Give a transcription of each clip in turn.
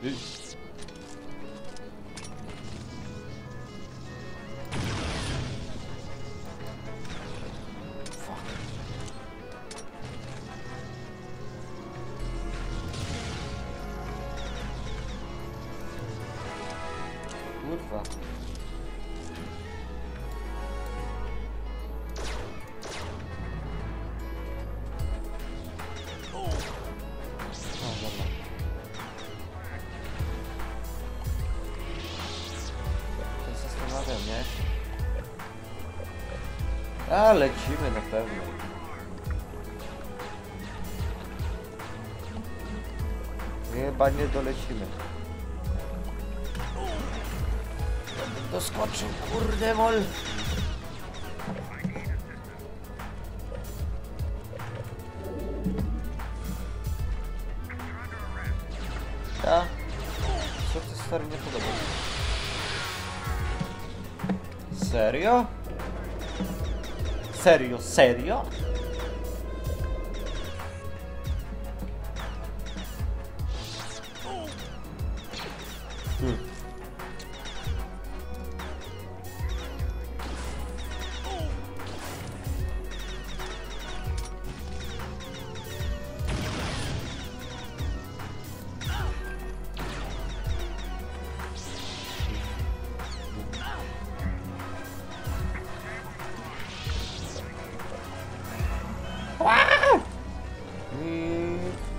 Peace. A, lecimy na pewno. Chyba nie dolecimy. Doskoczył, kurde mol. Ja? Co ty stary nie podoba? Serio? Serio, serio?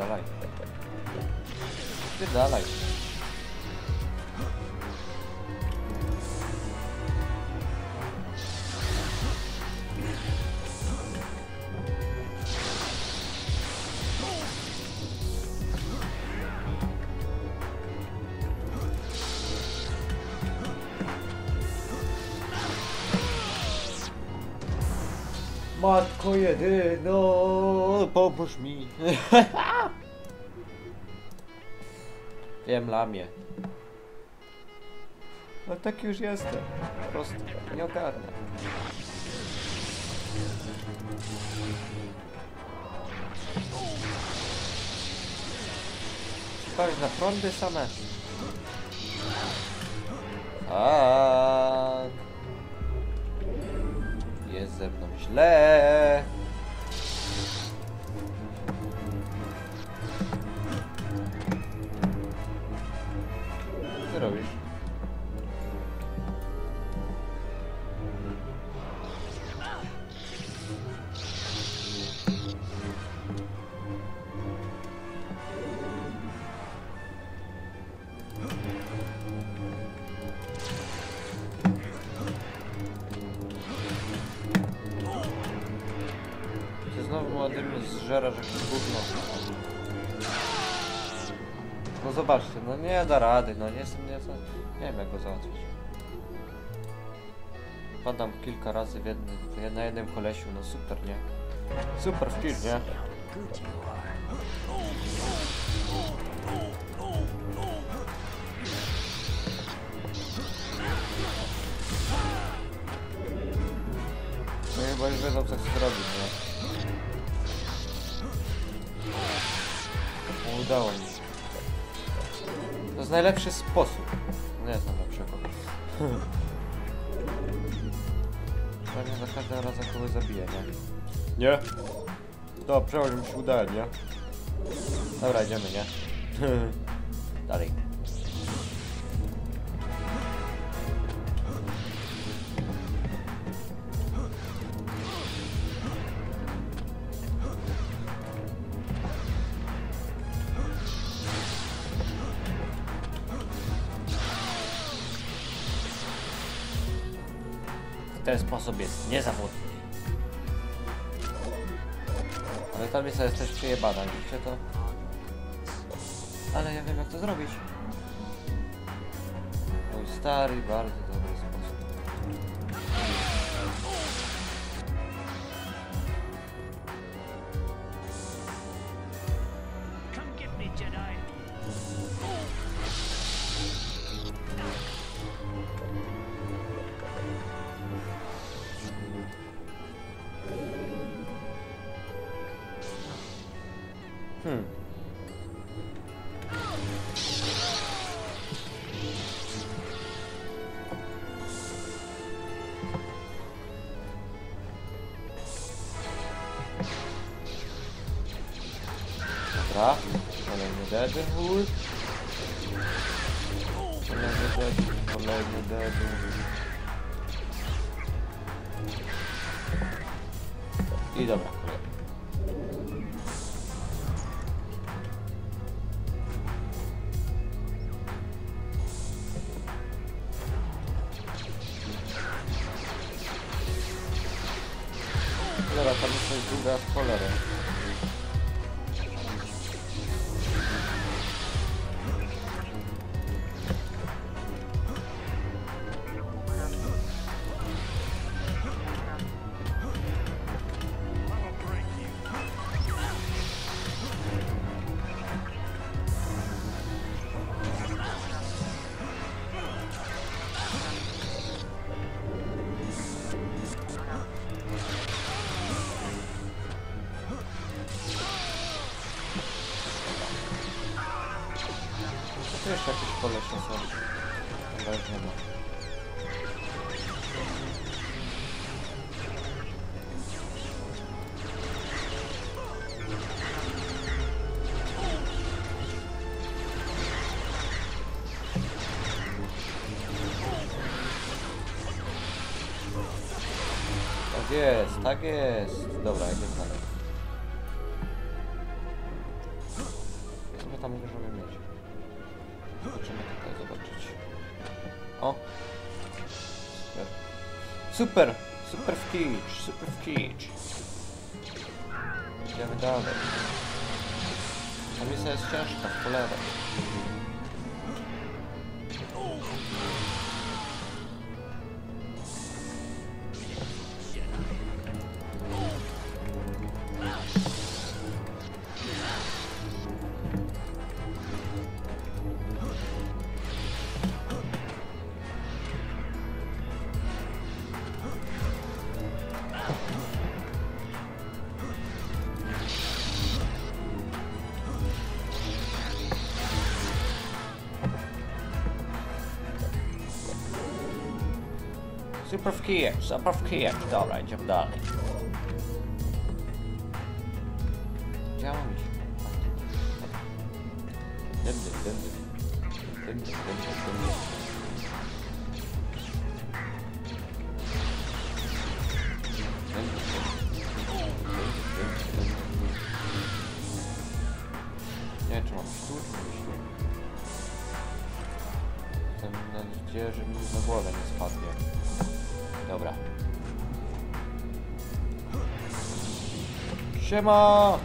Spierdalaj. Spierdalaj. Matko jedyno, pomóż mi. Wiem, lamie. No taki już jestem. Po prostu nie ogarnę. Spać na prądy same. Tak. Jest ze mną źle. Młodymi zżera, że jakieś gówno. No zobaczcie, no nie da rady, no nie jestem, nie, jestem, nie wiem jak go załatwić. Padam kilka razy w jednym, na jednym kolesiu, no super, nie? Super skill, nie? No chyba już wiedzą co chcę zrobić, nie? Udało mi się. To jest najlepszy sposób. Nie znam lepszego. Pewnie za każdym razem kogoś zabiję, nie? Nie? Dobrze, mi się udaje, nie? Dobra, idziemy, nie? Dalej. Ten sposób jest niezawodny. Ale ta misja jest też przejebana, widzicie to? Ale ja wiem jak to zrobić. Mój stary, bardzo Dobra, kolejny deadwood. Kolejny deadwood, kolejny deadwood. I dobra, kolejny. Jeszcze jakieś kolesie są. Chyba już nie ma. Tak jest, tak jest. Dobra, dalej. W kicz! Super w kicz! Idziemy dalej. Ta misja jest ciężka, w Zapraw kijek, zapraw kijek. Dobra, idziemy dalej. Działo Dobra. Siema!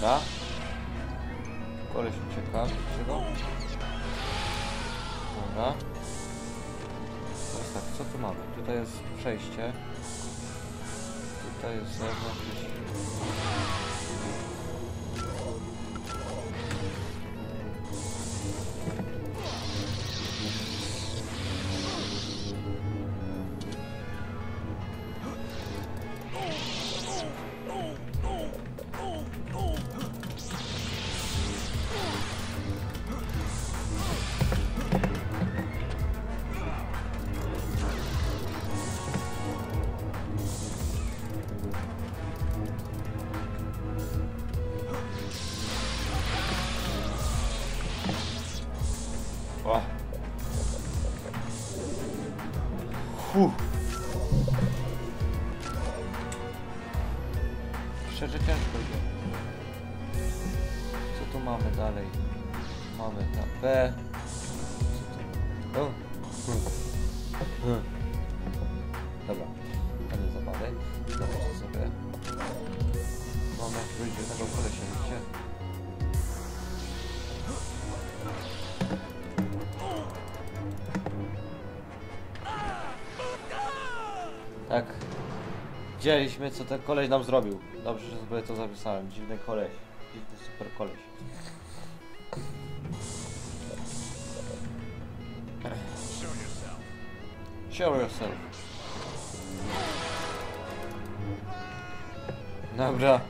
Dobra. Koleś ucieka. Widzicie? Dobra. Teraz tak, co tu mamy? Tutaj jest przejście. Tutaj jest zewnątrz. Hmm. Dobra. Koniec zabawy. Zobaczcie sobie. Mamy jakiegoś dziwnego kolesia, widzicie? Tak. Widzieliśmy co ten koleś nam zrobił. Dobrze, że sobie to zapisałem. Dziwny koleś. Dziwny super koleś. Show yourself. Dobra.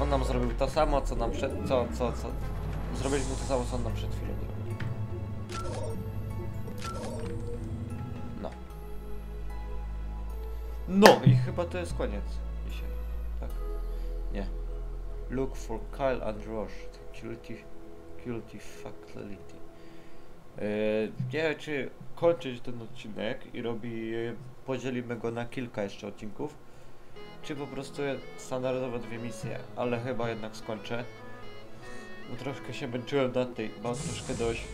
On nam zrobił to samo, co nam przed... co, co, co... Zrobiliśmy to samo, co on nam przed chwilą zrobił. No. No i chyba to jest koniec dzisiaj. Tak? Nie. Look for Kyle and. The guilty, guilty faculty. Yy, nie wiem, czy kończyć ten odcinek i robi, podzielimy go na kilka jeszcze odcinków, czy po prostu standardowe dwie misje, ale chyba jednak skończę, bo troszkę się męczyłem na tej, mam troszkę dość.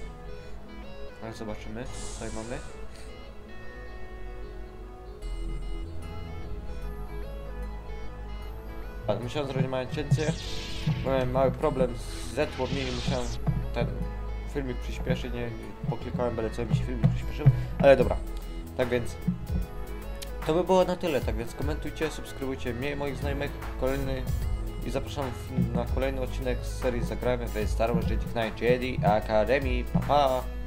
Ale zobaczymy, co tutaj mamy. Tak, musiałem zrobić małe cięcie, miałem mały problem z zetłownieniem, musiałem ten filmik przyspieszyć, nie poklikałem byle co mi się filmik przyspieszył, ale dobra. Tak więc to by było na tyle, tak więc komentujcie, subskrybujcie mnie moich znajomych, kolejny i zapraszam na kolejny odcinek z serii Zagrajmy w Star Wars Jedi Knight Jedi Academy, pa pa!